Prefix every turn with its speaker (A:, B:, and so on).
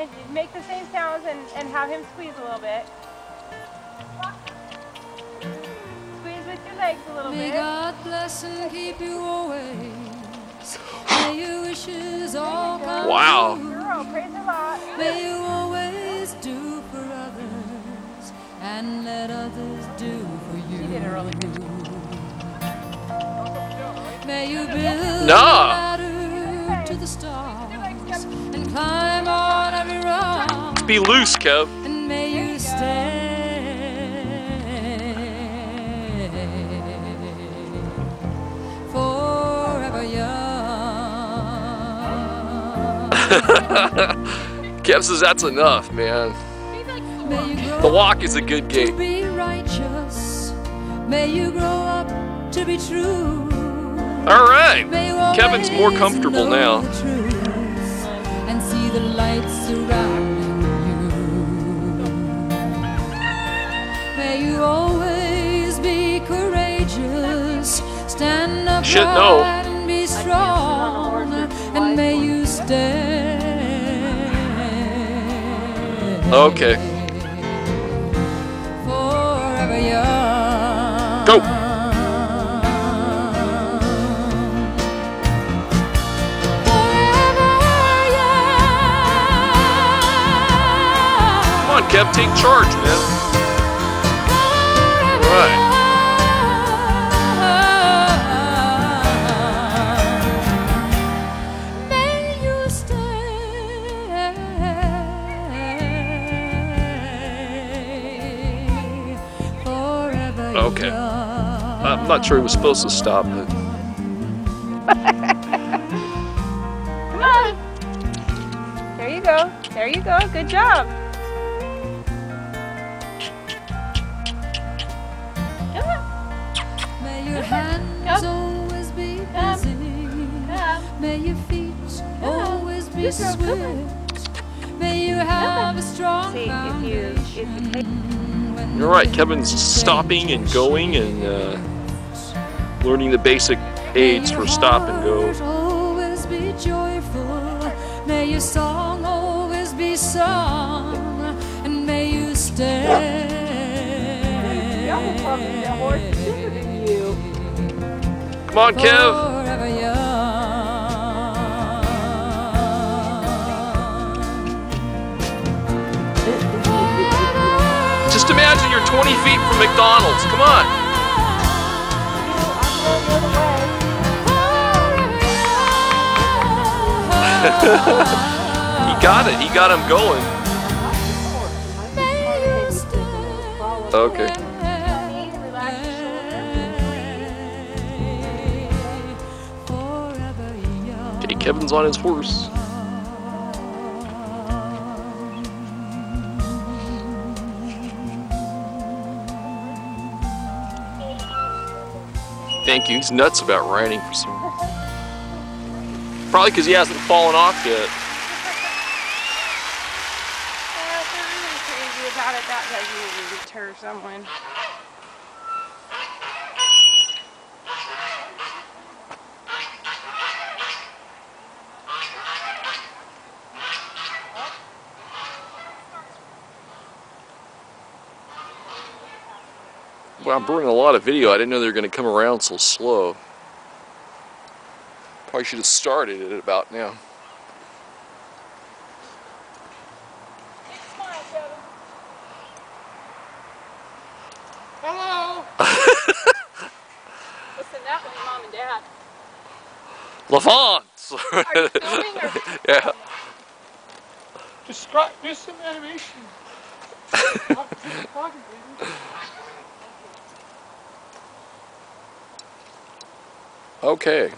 A: and make the same sounds and, and have him squeeze a little bit. Squeeze with your legs a little
B: May
A: bit.
B: God bless and keep you always. May your wishes all come
C: Wow.
B: true.
A: Girl, praise the Lord.
B: May you always do for others and let others do for you.
A: She did a really good
B: May you build
C: Nah.
B: a ladder to the stars and climb on every rock.
C: Be loose, Kev.
B: And may you stay forever young.
C: Kev says that's enough, man.
B: May you grow
C: The walk is a good
B: to
C: gait.
B: be righteous. May you grow up to be true.
C: All right. Kevin's more comfortable now. Should know.
B: be strong. And may you stay.
C: Okay. Go. Come on, Kev, take charge, man. Okay. I'm not sure he was supposed to stop, but
A: Come on. There you go. There you go. Good job. Come on.
B: May your hands always be busy. May your feet always be
A: Good girl, come on.
B: swift. May you have a strong
A: See, if you, if you take
B: foundation when
C: you're right. Kevin's stopping and going and uh, learning the basic aids for stop and go.
B: May your heart
C: imagine you're 20 feet from McDonald's. Come on. He got it. He got him going. Okay. Kevin's on his horse. Thank you. He's nuts about riding for some. Probably because he hasn't fallen off yet.
A: Uh, if they're really crazy about it, that does usually deter someone.
C: Well, I'm burning a lot of video. I didn't know they were going to come around so slow. Probably should have started it about now.
A: Hello. Listen, that way, mom and dad.
C: Lafont!
A: Are you filming or-
C: yeah.
D: Describe, do some animation.
C: Okay.